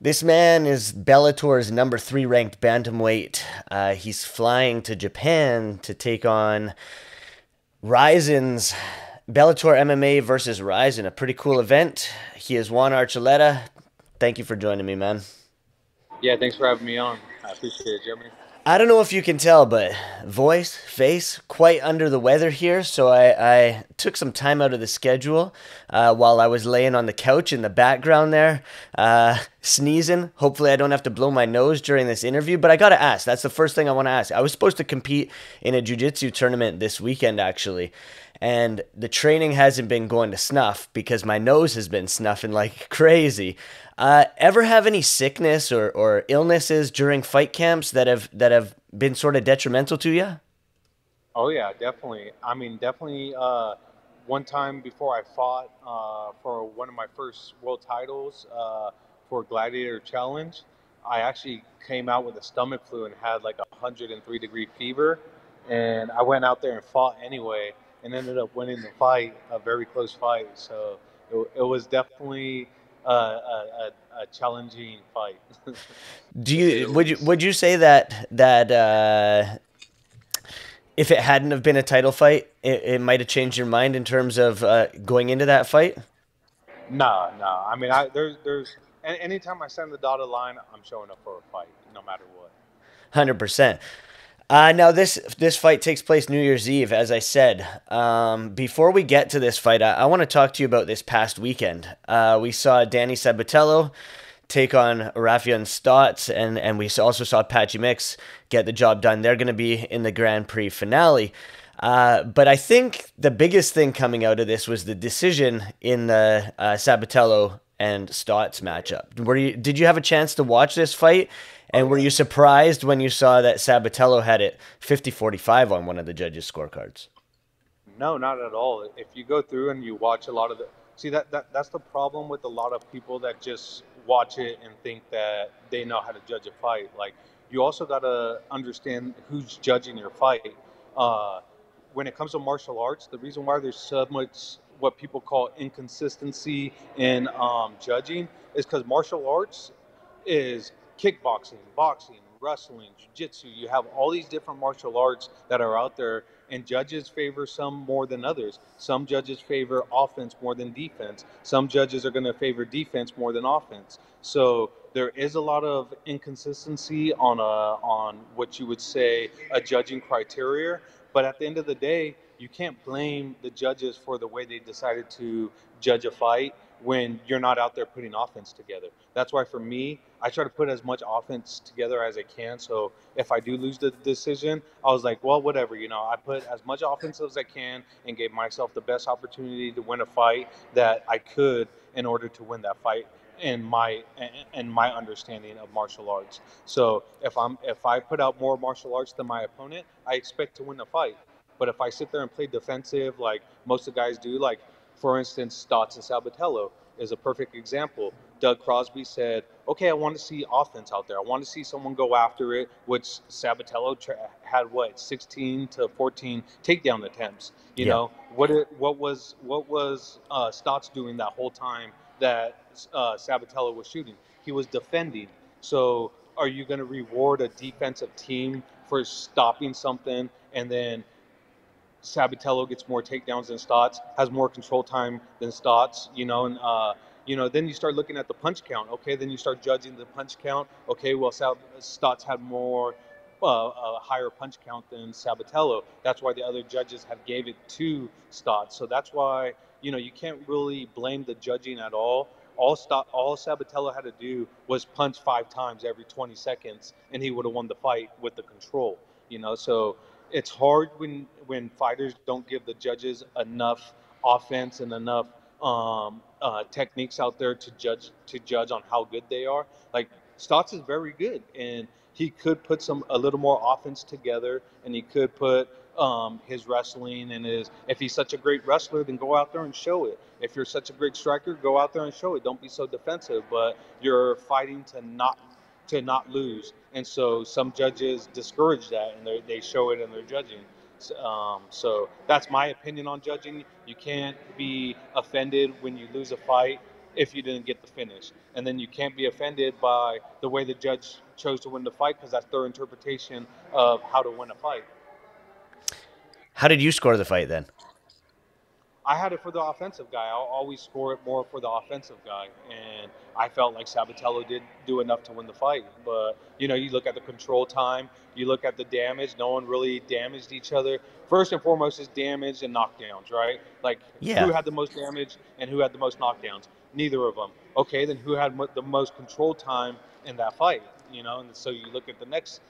This man is Bellator's number three ranked bantamweight. Uh, he's flying to Japan to take on Rizin's Bellator MMA versus Rizin, a pretty cool event. He is Juan Archuleta. Thank you for joining me, man. Yeah, thanks for having me on. I appreciate it, Jeremy. I don't know if you can tell, but voice, face, quite under the weather here. So I, I took some time out of the schedule uh, while I was laying on the couch in the background there, uh, sneezing. Hopefully, I don't have to blow my nose during this interview. But I got to ask that's the first thing I want to ask. I was supposed to compete in a jiu jitsu tournament this weekend, actually and the training hasn't been going to snuff because my nose has been snuffing like crazy. Uh, ever have any sickness or, or illnesses during fight camps that have that have been sort of detrimental to you? Oh yeah, definitely. I mean, definitely. Uh, one time before I fought uh, for one of my first world titles uh, for Gladiator Challenge, I actually came out with a stomach flu and had like a 103 degree fever, and I went out there and fought anyway and ended up winning the fight, a very close fight. So it, it was definitely a, a, a, challenging fight. Do you would you would you say that that uh, if it hadn't have been a title fight, it, it might have changed your mind in terms of uh, going into that fight? No, no. I mean, I there's there's anytime I send the dotted line, I'm showing up for a fight, no matter what. Hundred percent. Uh, now this this fight takes place New Year's Eve, as I said. Um, before we get to this fight, I, I want to talk to you about this past weekend. Uh, we saw Danny Sabatello take on Raufeon Stots, and and we also saw Patchy Mix get the job done. They're going to be in the Grand Prix finale. Uh, but I think the biggest thing coming out of this was the decision in the uh, Sabatello and Stots matchup. Were you? Did you have a chance to watch this fight? And were you surprised when you saw that Sabatello had it 50-45 on one of the judges' scorecards? No, not at all. If you go through and you watch a lot of the see that, that that's the problem with a lot of people that just watch it and think that they know how to judge a fight. Like you also got to understand who's judging your fight. Uh, when it comes to martial arts, the reason why there's so much what people call inconsistency in um, judging is because martial arts is kickboxing, boxing, wrestling, jiu-jitsu. You have all these different martial arts that are out there and judges favor some more than others. Some judges favor offense more than defense. Some judges are going to favor defense more than offense. So there is a lot of inconsistency on a on what you would say a judging criteria, but at the end of the day, you can't blame the judges for the way they decided to judge a fight when you're not out there putting offense together. That's why for me, I try to put as much offense together as I can. So if I do lose the decision, I was like, well, whatever, you know, I put as much offense as I can and gave myself the best opportunity to win a fight that I could in order to win that fight in my and my understanding of martial arts. So if I'm if I put out more martial arts than my opponent, I expect to win the fight. But if I sit there and play defensive like most of the guys do, like for instance, Stots and Sabatello is a perfect example. Doug Crosby said, "Okay, I want to see offense out there. I want to see someone go after it." Which Sabatello tra- had what 16 to 14 takedown attempts. You yeah. know what? It, what was what was uh, Stots doing that whole time that uh, Sabatello was shooting? He was defending. So, are you going to reward a defensive team for stopping something and then Sabatello gets more takedowns than Stots, has more control time than Stots, you know, and uh, you know, then you start looking at the punch count. Okay, then you start judging the punch count. Okay, well, Sab- Stots had more uh, a higher punch count than Sabatello. That's why the other judges have gave it to Stots. So that's why you know you can't really blame the judging at all. All Stott, all Sabatello had to do was punch five times every 20 seconds, and he would have won the fight with the control. You know, so it's hard when when fighters don't give the judges enough offense and enough um, uh, techniques out there to judge to judge on how good they are. Like Stots is very good, and he could put some a little more offense together, and he could put um, his wrestling and his. If he's such a great wrestler, then go out there and show it. If you're such a great striker, go out there and show it. Don't be so defensive, but you're fighting to not to not lose. And so some judges discourage that and they show it in their judging. Um, so that's my opinion on judging. You can't be offended when you lose a fight if you didn't get the finish. And then you can't be offended by the way the judge chose to win the fight because that's their interpretation of how to win a fight. How did you score the fight then? I had it for the offensive guy. I'll always score it more for the offensive guy, and I felt like Sabatello did do enough to win the fight. But you know, you look at the control time, you look at the damage. No one really damaged each other. First and foremost is damage and knockdowns, right? Like yeah. who had the most damage and who had the most knockdowns? Neither of them. Okay, then who had the most control time in that fight? You know, and so you look at the next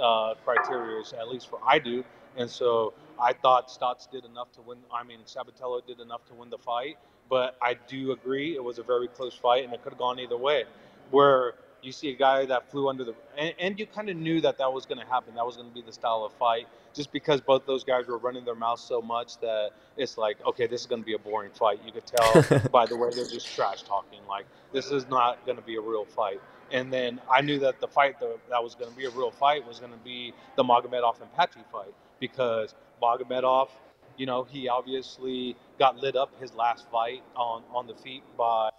uh, criteria, at least for I do, and so I thought Stots did enough to win. I mean, Sabatello did enough to win the fight, but I do agree it was a very close fight and it could have gone either way. Where you see a guy that flew under the, and, and you kind of knew that that was going to happen. That was going to be the style of fight, just because both those guys were running their mouths so much that it's like, okay, this is going to be a boring fight. You could tell by the way they're just trash talking. Like this is not going to be a real fight. And then I knew that the fight that was going to be a real fight was going to be the Magomedov and Patchy fight because Magomedov, you know, he obviously got lit up his last fight on, on the feet by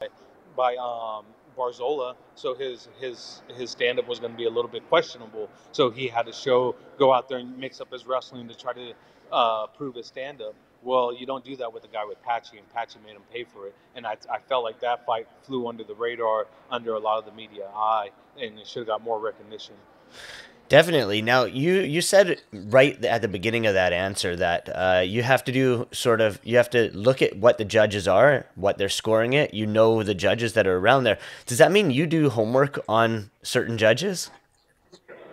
by um, Barzola, so his his his stand up was going to be a little bit questionable. So he had to show go out there and mix up his wrestling to try to uh, prove his stand up. Well, you don't do that with a guy with Patchy, and Patchy made him pay for it. And I, I felt like that fight flew under the radar, under a lot of the media eye, and it should have got more recognition. Definitely. Now, you you said right at the beginning of that answer that uh, you have to do sort of you have to look at what the judges are, what they're scoring it. You know the judges that are around there. Does that mean you do homework on certain judges?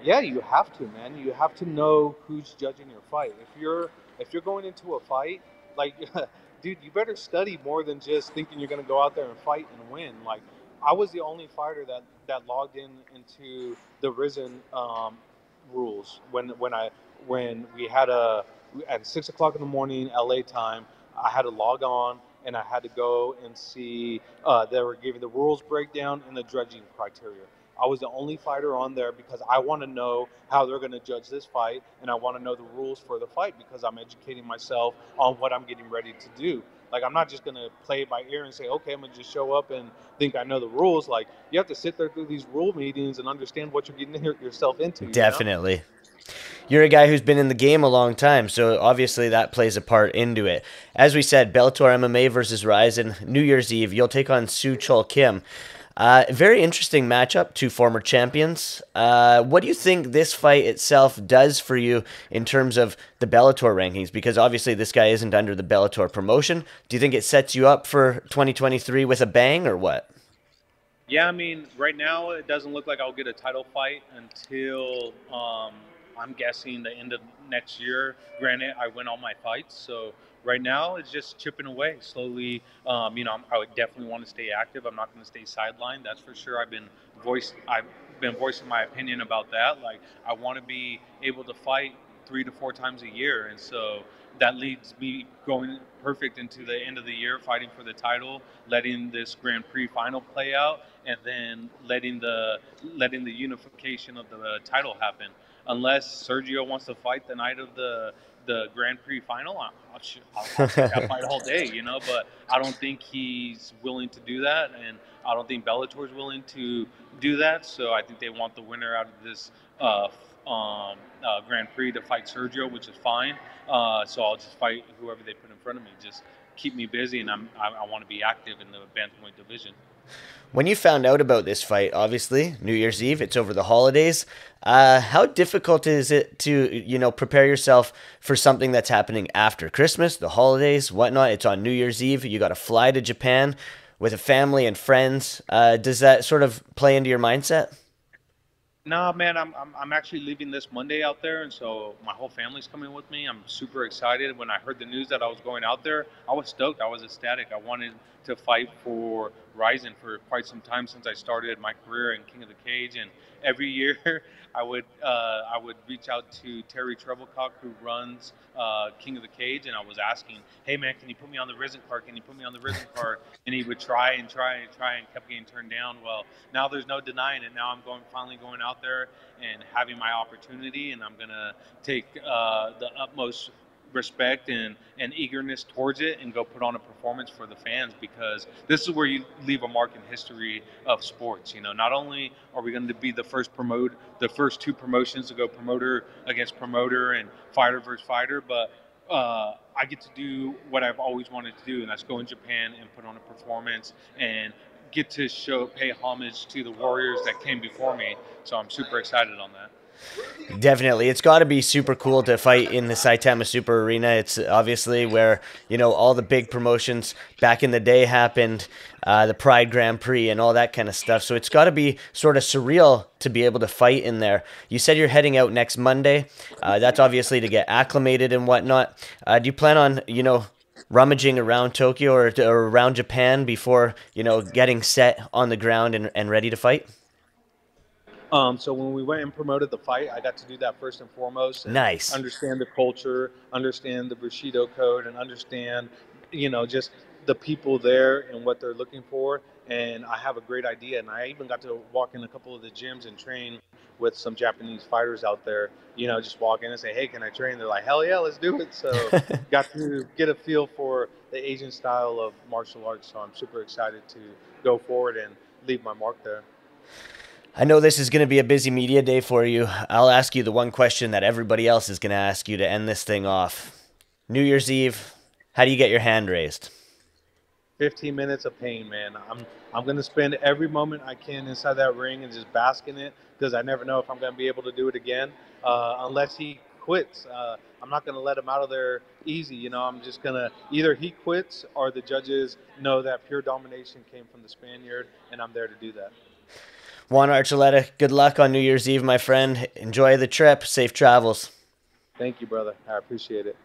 Yeah, you have to, man. You have to know who's judging your fight. If you're if you're going into a fight, like, dude, you better study more than just thinking you're going to go out there and fight and win. Like, I was the only fighter that that logged in into the Rizin um, rules when when I when we had a at six o'clock in the morning LA time. I had to log on and I had to go and see. Uh, they were giving the rules breakdown and the judging criteria. I was the only fighter on there because I want to know how they're going to judge this fight and I want to know the rules for the fight because I'm educating myself on what I'm getting ready to do. Like I'm not just gonna play it by ear and say, okay, I'm gonna just show up and think I know the rules. Like you have to sit there through these rule meetings and understand what you're getting yourself into. Definitely. You know? You're a guy who's been in the game a long time, so obviously that plays a part into it. As we said, Bellator MMA versus Rizin, New Year's Eve, you'll take on Soo Chul Kim. Uh, very interesting matchup, two former champions. Uh, what do you think this fight itself does for you in terms of the Bellator rankings? Because obviously this guy isn't under the Bellator promotion. Do you think it sets you up for 2023 with a bang or what? Yeah, I mean, right now it doesn't look like I'll get a title fight until um, I'm guessing the end of next year. Granted, I win all my fights, so right now it's just chipping away slowly. Um, you know, I would definitely want to stay active. I'm not going to stay sidelined. That's for sure. I've been voiced. I've been voicing my opinion about that. Like, I want to be able to fight three to four times a year, and so that leads me going perfect into the end of the year, fighting for the title, letting this Grand Prix final play out, and then letting the letting the unification of the title happen. Unless Sergio wants to fight the night of the the Grand Prix final, I'll, I'll, I'll that fight all day, you know. But I don't think he's willing to do that, and I don't think Bellator is willing to do that. So I think they want the winner out of this uh, um, uh, Grand Prix to fight Sergio, which is fine. Uh, so I'll just fight whoever they put in front of me. Just keep me busy, and I'm, I, I want to be active in the bantamweight division. When you found out about this fight, obviously New Year's Eve, it's over the holidays. Uh, how difficult is it to you know prepare yourself for something that's happening after Christmas, the holidays, whatnot? It's on New Year's Eve. You got to fly to Japan with a family and friends. Uh, does that sort of play into your mindset? No, man, I'm, I'm I'm actually leaving this Monday out there, and so my whole family's coming with me. I'm super excited. When I heard the news that I was going out there, I was stoked. I was ecstatic. I wanted to fight for Rizin for quite some time since I started my career in King of the Cage, and every year I would uh, I would reach out to Terry Trebilcock, who runs uh, King of the Cage, and I was asking, "Hey man, can you put me on the Rizin card? Can you put me on the Rizin card?" And he would try and try and try and kept getting turned down. Well, now there's no denying it. Now I'm going finally going out there and having my opportunity, and I'm gonna take uh, the utmost respect and, and eagerness towards it and go put on a performance for the fans because this is where you leave a mark in history of sports. You know, not only are we going to be the first promote, the first two promotions to go promoter against promoter and fighter versus fighter, but uh, I get to do what I've always wanted to do, and that's go in Japan and put on a performance and get to show pay homage to the warriors that came before me. So I'm super excited on that. Definitely. It's got to be super cool to fight in the Saitama Super Arena. It's obviously where, you know, all the big promotions back in the day happened, uh, the Pride Grand Prix and all that kind of stuff. So it's got to be sort of surreal to be able to fight in there. You said you're heading out next Monday. Uh, that's obviously to get acclimated and whatnot. Uh, do you plan on, you know, rummaging around Tokyo or, or around Japan before, you know, getting set on the ground and, and ready to fight? Um, so when we went and promoted the fight, I got to do that first and foremost. And nice. Understand the culture, understand the Bushido code, and understand, you know, just the people there and what they're looking for. And I have a great idea. And I even got to walk in a couple of the gyms and train with some Japanese fighters out there. You know, just walk in and say, "Hey, can I train?" They're like, "Hell yeah, let's do it!" So got to get a feel for the Asian style of martial arts. So I'm super excited to go forward and leave my mark there. I know this is going to be a busy media day for you. I'll ask you the one question that everybody else is going to ask you to end this thing off. New Year's Eve, how do you get your hand raised? 15 minutes of pain, man. I'm I'm going to spend every moment I can inside that ring and just bask in it because I never know if I'm going to be able to do it again uh, unless he quits. Uh, I'm not going to let him out of there easy. You know, I'm just going to either he quits or the judges know that pure domination came from the Spaniard, and I'm there to do that. Juan Archuleta, good luck on New Year's Eve, my friend. Enjoy the trip. Safe travels. Thank you, brother. I appreciate it.